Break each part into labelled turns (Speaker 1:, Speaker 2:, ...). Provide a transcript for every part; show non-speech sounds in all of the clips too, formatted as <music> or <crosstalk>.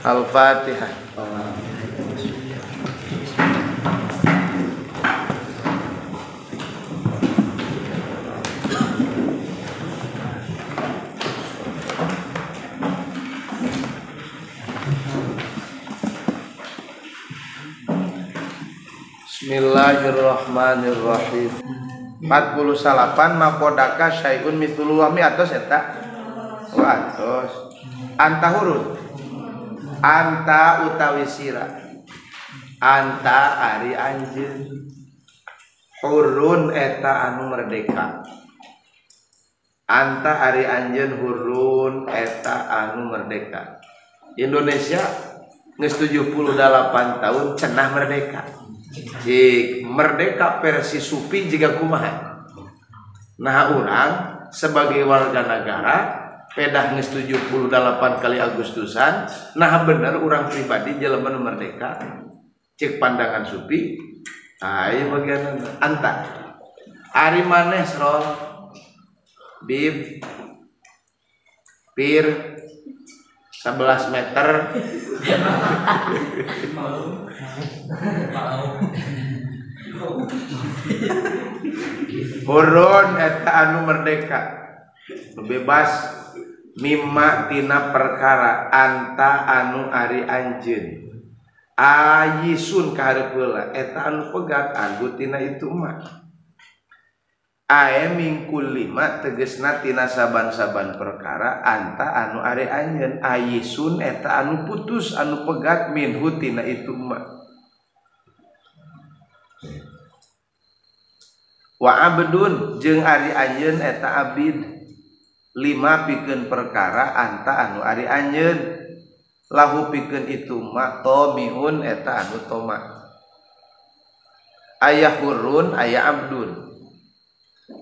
Speaker 1: Al-Fatihah. Bismillahirrahmanirrahim. 48 makodaka syai'un mithlu wa mi atos eta? Ya wa atos. Antahurut anta utawi sira anta ari anjeun hurun eta anu merdeka anta ari anjeun hurun eta anu merdeka Indonesia geus 78 tahun cenah merdeka jik merdeka versi supi jika kumaha nah orang sebagai warga negara pedah 78 kali Agustusan nah benar orang pribadi jalan merdeka cek pandangan supi ayo bagian antar hari maneh rol bib pir 11 meter Horon <laughs> eta anu merdeka bebas Mimaktina perkara Anta anu Ari Anj itu aya mingkul 5 teges natina saaban-saaban perkara Anta anu Ari Anjenuneta anu putus anu pegat minhutina itu Abun jeng Ari Anjen eta Abid 5 pi bikin perkarata anu Ari lahu pi itu mahuneta ayaah huun ayaah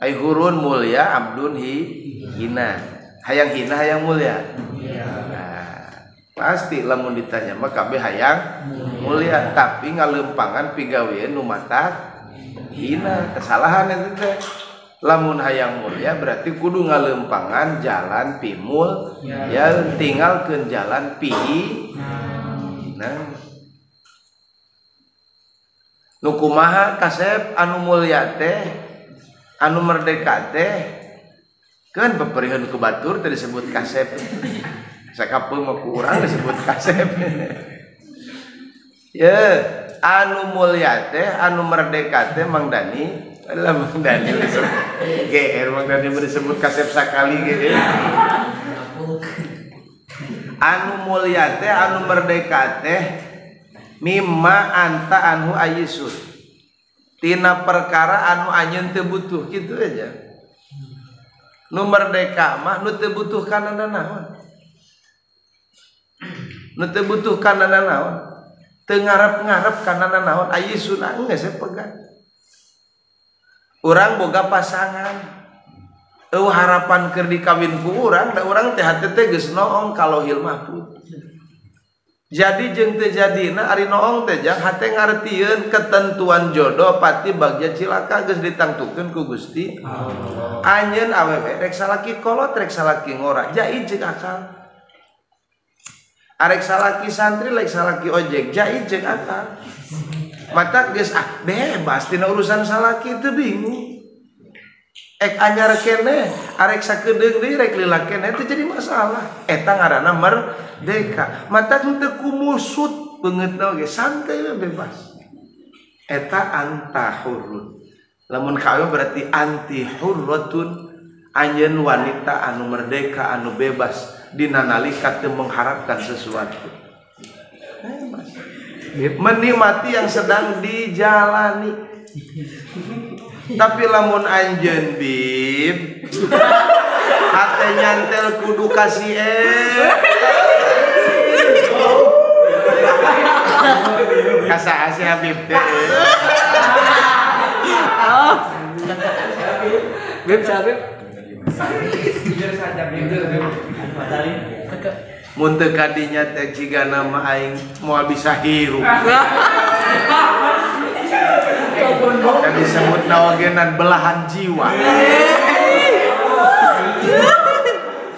Speaker 1: Abdulhurun mulia Abdul hin hayang hinang mulia pasti lemun ditanya maka hayang mulia tapi ngalempangan pigwe Numata hina kesalahan lamun Hayang mur ya berarti kudu ngalempangan jalan Piul yang tinggal ke jalan pikumaha kasep anum muliate anumr dekat kan peperian kuba Batur disebut kasep saya kapung kurang disebut kasep <laughs> anu muliate anumer deK Madani Lah Bang Daniel disebut GR Bang Daniel disebut kasep sekali gitu. Ya. Anu mulia teh anu merdeka teh mimma anta anhu ayisun. Tina perkara anu anjeun teu butuh gitu aja. Nu merdeka mah nu teu butuh kana naon. Nu teu butuh kana naon. Teu ngarep-ngarep kana naon ayisun enggak saya pegang. orang boga pasangan harapanker di kawin bururan orangthH teteges noong kalau ilmahku jadi jeng te jadidina Arinoong te ketentuan jodohpati bagcilla ditangukan ku Gusti anen awereksa kalau aresa santriiksa ojek jaje mata ah, bebas urusan salah tebingi aresa itu jadi masalah etang deka mata mu pengnal bebas namun berarti antihur an wanita anu merdeka anu bebas dinnallika ke mengharapkan sesuatu menikmati yang sedang dijalani tapi lamun anjen bib hati nyantel kudu kasih eh kasa asih habib teh oh bib sabib biar saja bib muntah kadinya teh jika nama aing mau bisa hirup ah. kan disebut nawagenan belahan jiwa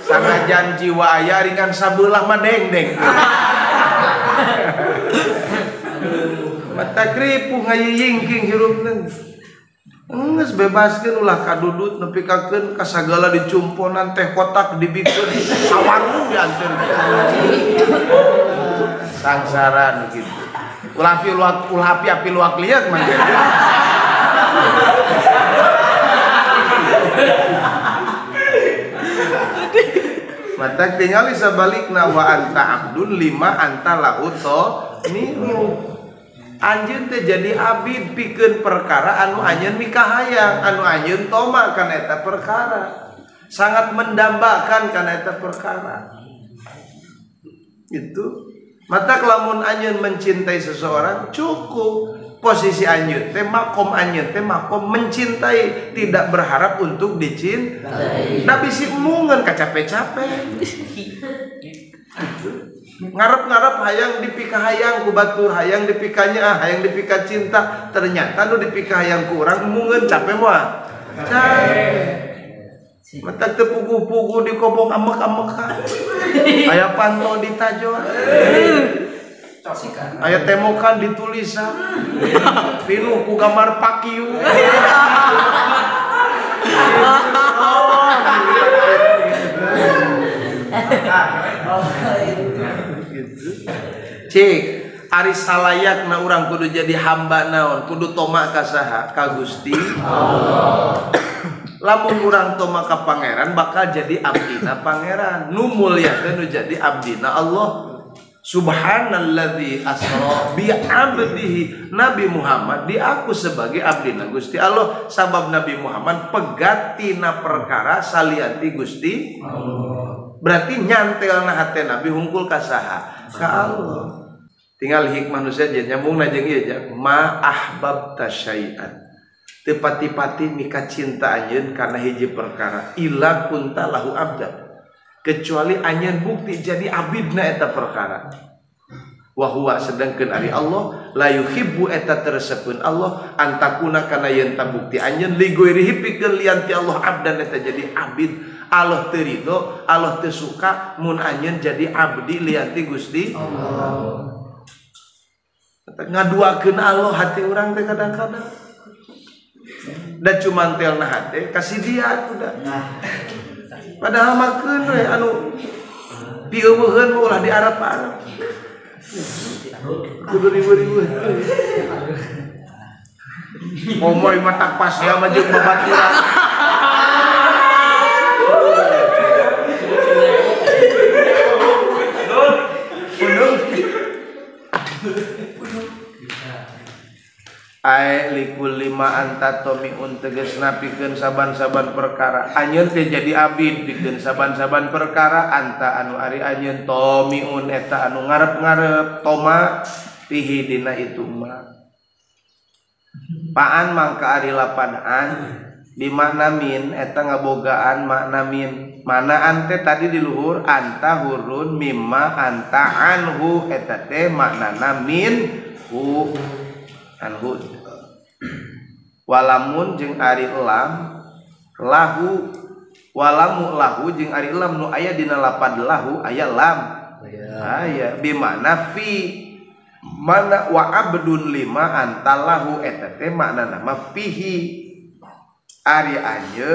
Speaker 1: sangat jiwa ayah ringan sabulah mah <laughs> mata mata kripuh hirup neng bebas bebaskan ulah kadudut kaken kasagala dicumponan teh kotak dibikin sawarung diantar sangsaran gitu Ulapi luak ulapi api api luak liat mah mata tinggal balik wa anta abdun lima anta lahu nih. Anjun teh jadi Abid pikeun perkara anu Anjun hayang, anu Anjun toma kaneta perkara sangat mendambakan kaneta perkara itu mata kelamun Anjun mencintai seseorang cukup posisi Anjun teh makom Anjun teh makom mencintai tidak berharap untuk dicintai tapi si mungen kacape-cape <laughs> ngarep-ngarep hayang dipika hayang ku batur hayang dipikanya ah hayang dipika cinta ternyata lu dipika hayang kurang mungkin capek mah capek mata tepuku-puku di kobong amek-amek ayah pantau di tajo ayah temokan ditulisan pinu ku kamar pakiu <laughs> <laughs> Oh, cek Arisayak na orang Kudu jadi hamba naon kudu tomak kasaha Ka Gusti lamun-rang toaka Pangeran bakal jadi Abdina Pangeran Nuullia penuh jadi Abdina Allah Subhan lebih asnohi Nabi Muhammad diaku sebagai Abdina Gusti Allah sabab Nabi Muhammad pegatina perkara saliati Gusti berarti nyantel na hati nabi hunkul kasaha ka Allah tinggal hikmah manusia jadi nyambung na jeung ieu jah ma ahbab tasyai'an tepati-pati mika cinta anjeun karena hiji perkara ila kunta lahu abda kecuali anjeun bukti jadi abidna eta perkara wa huwa sedengkeun ari Allah layu hibu eta tersepun Allah antakuna kana yen bukti anjeun ligoiri hipikeun lianti Allah abdan eta jadi abid Allah ter itu Allah teruka Mu jadi Abdi lihat Gusti tengah dua kenal hati orangkadang karena dan cuman telnahati kasih dia padahalulah di Arab ngomo mata pas ya majiha a likulima Ananta Tommy un teges nabiken saaban-saaban perkara hanya jadi Abid dikensaaban-saaban perkara Anta anu Arijun to uneeta anu ngarep ngarep toma pihidina ituma paan mangngka Aripanan dimaknamin ang ngabogaan makna min to mana ante tadi diluhur tahurun Mima Antaanhu maknamin wamunng Arilam lahuwalamu lahu Ari la aya dipan lahu aya lammaknafi mana wa bedun 5anta lahu makna namahi Ar aja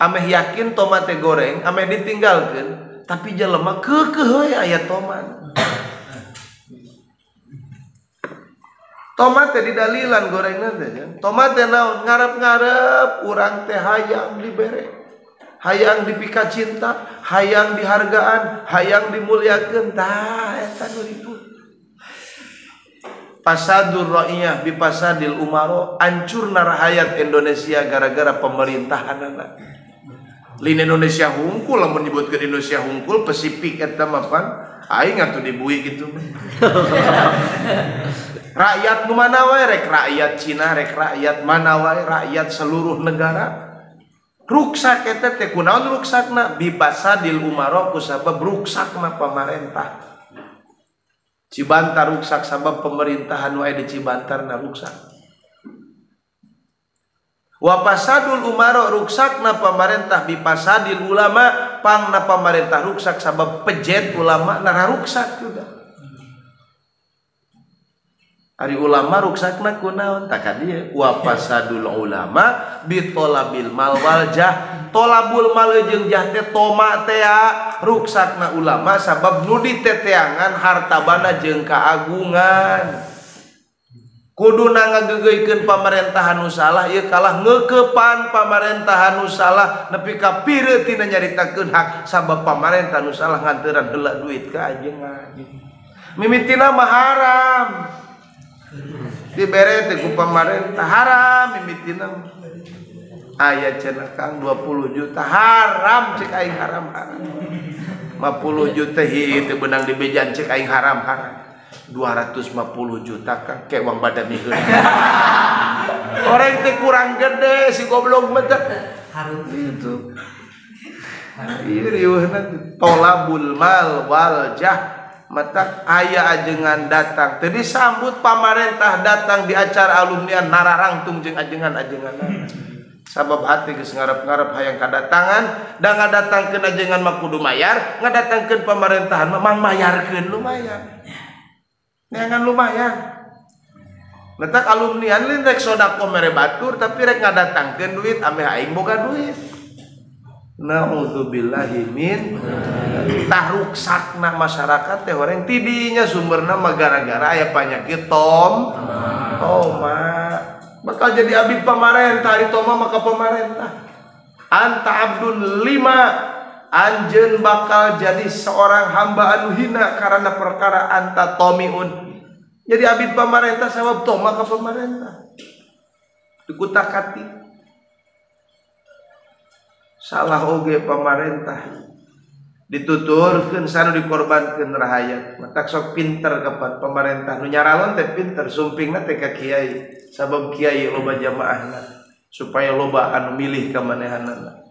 Speaker 1: ameh yakin tomate goreng ameh ditinggalkan tapi je lemak ke ke ayat tomate di dallan goreng tomate laut ngarap ngarep rang teh hayang liberreng hayang diika cinta hayang dihargaan hayang di muliakentahduryah di Pasil Umarro ancur naayaat Indonesia gara-gara pemerintah anak-anak Lin Indonesia hungkul lamun ke Indonesia hunkul, Pasifik eta apa aing atuh dibui gitu. <laughs> rakyat nu mana wae rek rakyat Cina rek rakyat mana wae rakyat seluruh negara ruksak eta teh kunaon ruksakna bibasadil sabab kusabab mah pamarentah Cibantar ruksak sabab pemerintahan wae di Cibantar na ruksak Wadul Umarro ruakna pamarintah Bipas Sail ulamapangna pamarintah Ruksak sabab pejet ulama hari ulama ruakna ulama Biljah tolabulujahde to ruakna ulama sabab nudi teteangan hartaabana jengkaaggungungan di angan geikan pamarintahan ussa kalah ngekepan pamarentahan ussalah nepitina nyaritakan hak sabab pamarentah ussangan ge duitje miram di pemartah haram ayaahcenakan 20 juta haram cka haramram 50 jutahi itu benang dijan cekain haram-hararam 250 juta kan kayak uang badan minggu <laughs> orang itu kurang gede si goblok bentar harus itu tolabul mal waljah metak ayah ajengan datang tadi sambut pamarentah datang di acara alumni nararangtung jeng ajengan ajengan sabab hati geus ngarep-ngarep hayang kadatangan dan ngadatangkeun ajengan mah kudu mayar ngadatangkeun pamarintahan mah mang mayarkeun lumayan lumayan letak alumnianrik soda pemer Batur tapi re datang ke duit Amuka duitzu masyarakat yang tinyasumber nama gara-gara ya panyakit Tom bakal jadi abib pemarentahrito maka pemarintah Anta Abdul 5 Anjil bakal jadi seorang hambaanu hina karena perkaraan tak Tommy jadi Habib pemarintah se pemerintahkati salah OG pemarintah dituturkensan di korbantin Rahaat metak pinter kepada pemerintahnya pinter sumping Kyai sa Kiai jamaahnya supaya lobakan mem milih kemenhan Allah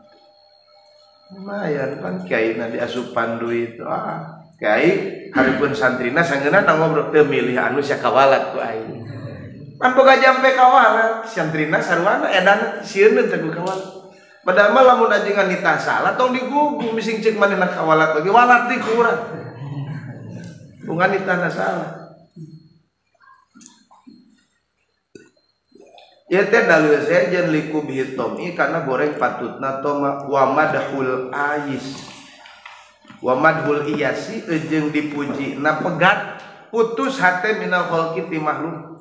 Speaker 1: lumayan kan kiai nanti asupan duit ah kiai haripun santrina sanggena nama teu eh, milih anu sia kawalat ku aing pan boga jampe kawalat santrina sarwana edan sieun teh ku kawalat padahal mah lamun ajengan nitah salah tong digugu mising cek manehna kawalat lagi walat di kurang bunga nitah salah Ya teh dalil saya jan bihitom bihitomi karena goreng patut patutna toma wa madhul ais. Wa iyasi ejeng dipuji na pegat putus hati minal khalqi ti makhluk.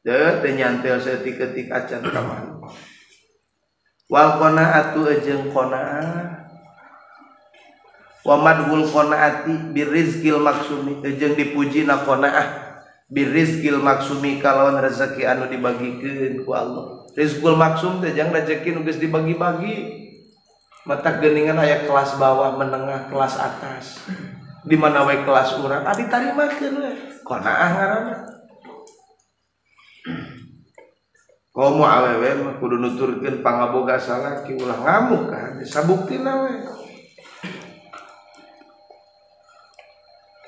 Speaker 1: De tenyantel setik acan ka makhluk. Wal qanaatu ejeng kona wa kona ati birizkil maksumi ejeng dipuji na kona ah Riki maksumi kalauwan rezeki anu dibagi mak jangan rezekin dibagi-bagi metak deningan ayat kelas bawah menengah kelas atas dimana wa kelas kurang tadi tari makin awe pangabo ulang nga sabukti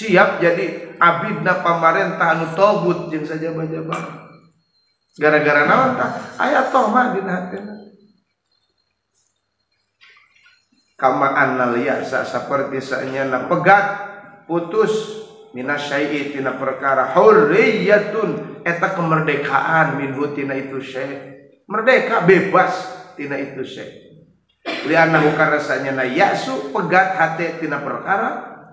Speaker 1: siap jadi abibna pamarentahu to saja gara-gara na aya ke seperti sayanya pegak putustina perkaraeta kemerdekaangutina itu Sykh merdeka bebas Ti itukhsu pega hatitina perkara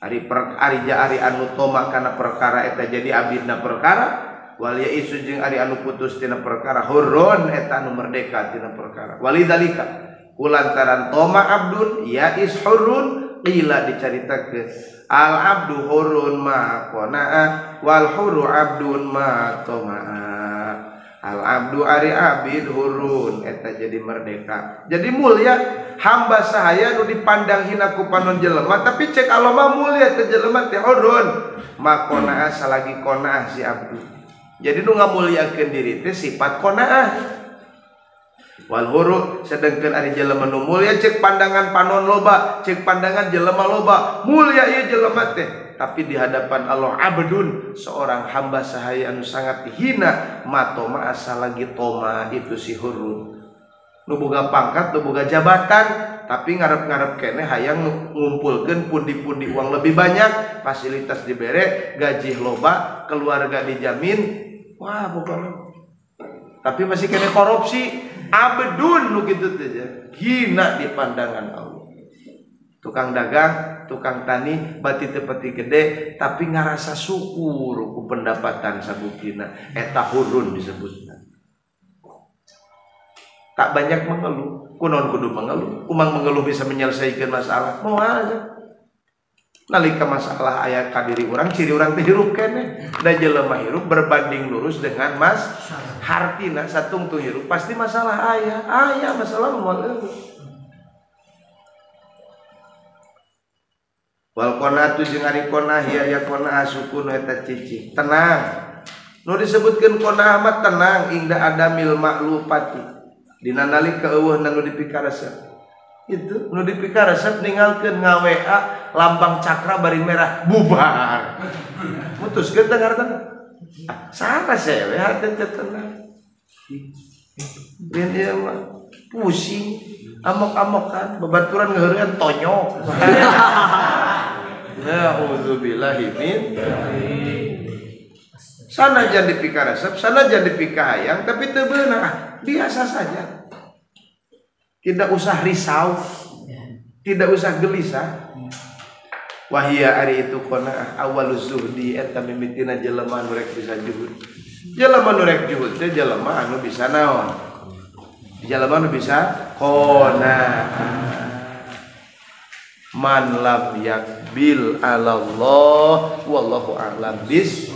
Speaker 1: hari perija Ari anu to karena perkara itu jadi Abidnah perkara Walia isujung Ari anu putustina perkara huron hetanu medekatina perkara Wallika lantaran Omah Abdul ya ishurun Ila dicarita ke al Abdulhurun maonawalhur Abdul ma tonga Abdul Ari Abid hurunta jadi merdeka jadi mulia hamba saya itu dipandang hinaku panon jelemah tapi cek alama mulia itu jelemat yaun ma asal lagi kon si Abduldu jadi do nggak muliakin diri itu sifat kon Walhur sedang jelemen mulia cek pandangan panon loba cek pandangan jelemah-loba mulia ya jelemat ya tapi di hadapan Allah abdun seorang hamba sahaya anu sangat hina matoma asal lagi toma itu si hurun nu boga pangkat nu boga jabatan tapi ngarep-ngarep kene hayang ngumpulkan pundi-pundi uang lebih banyak fasilitas dibere gaji loba keluarga dijamin wah bukan tapi masih kena korupsi abdun nu gitu aja ya. hina di pandangan Allah tukang dagang tukang tani bati tepeti gede tapi ngerasa syukur ku pendapatan sabukina eta hurun disebutnya tak banyak mengeluh kunon kudu mengeluh kumang mengeluh bisa menyelesaikan masalah mau aja nalika masalah ayat kadiri orang ciri orang terhirup kene dan jelema hirup berbanding lurus dengan mas hartina satu tuh hirup pasti masalah ayah ayah masalah mau wal qanatu jeung ari qanah ya ya qanah asukun eta cici tenang nu disebutkan qanah amat tenang ingda adamil maklupati dina nalika eueuh nu dipikaresep itu nu dipikaresep ninggalkeun ngawea lambang cakra bari merah bubar putus, teh harta ah, sih, saya we tenang Bin ieu mah pusing amok-amokan babaturan ngeheureun tonyok <laughs> Na'udzubillahi min sana jadi pika resep, sana jadi pika hayang, tapi tebenah biasa saja. Tidak usah risau, tidak usah gelisah. Wahia hari itu kona awal zuhdi eta mimitina jelema anu rek bisa juhud. Jelema anu rek juhud teh jelema anu bisa naon. Jelema anu bisa kona man lam yakbil alallah wallahu a'lam bis